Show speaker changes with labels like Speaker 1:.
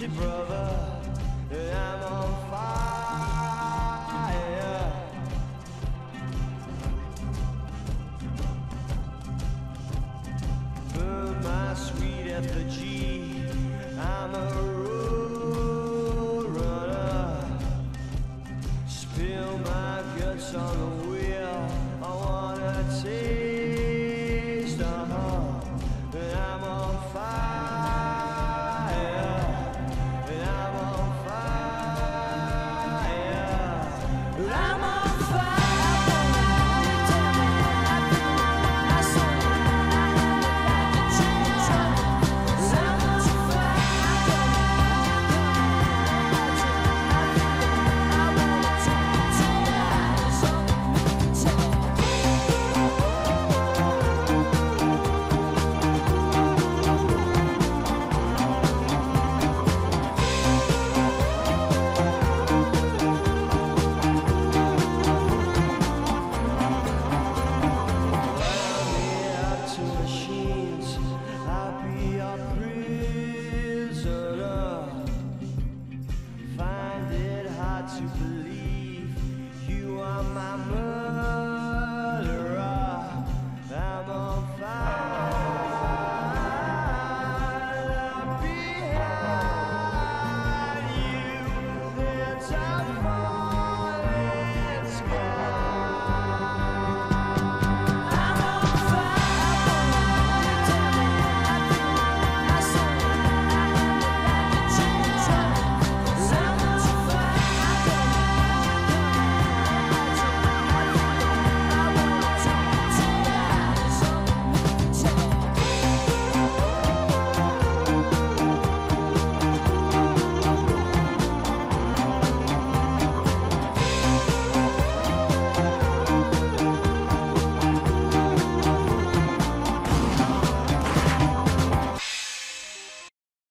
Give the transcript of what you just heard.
Speaker 1: Gucci brother, and I'm on fire. Burn my sweet effigy, I'm a road runner. Spill my guts on the to believe you are my mother.